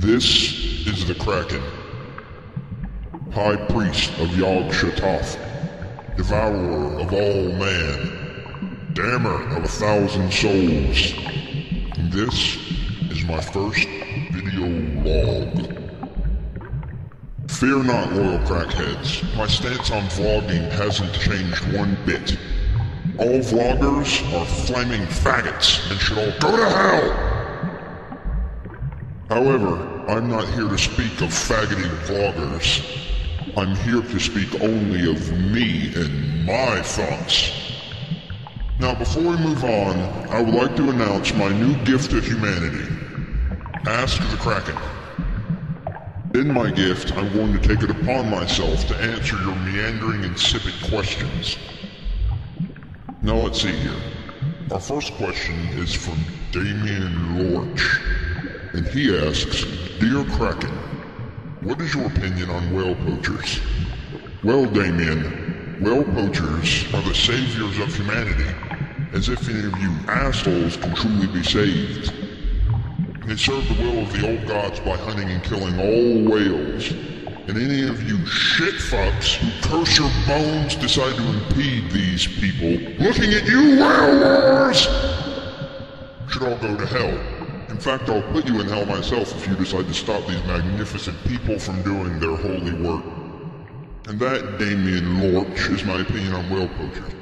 This is the Kraken, High Priest of Yog-Sothoth, Devourer of all man, Dammer of a thousand souls. And this is my first video log. Fear not, loyal crackheads. My stance on vlogging hasn't changed one bit. All vloggers are flaming faggots and should all go to hell! However, I'm not here to speak of faggoty vloggers. I'm here to speak only of me and my thoughts. Now, before we move on, I would like to announce my new gift to humanity. Ask the Kraken. In my gift, I'm going to take it upon myself to answer your meandering, insipid questions. Now let's see here. Our first question is from Damien Lorch. And he asks, Dear Kraken, what is your opinion on whale poachers? Well, Damien, whale poachers are the saviors of humanity, as if any of you assholes can truly be saved. They serve the will of the old gods by hunting and killing all whales. And any of you shit fucks who curse your bones decide to impede these people looking at you, whale wars, should all go to hell. In fact, I'll put you in hell myself if you decide to stop these magnificent people from doing their holy work. And that, Damien Lorch, is my opinion on whale poachers.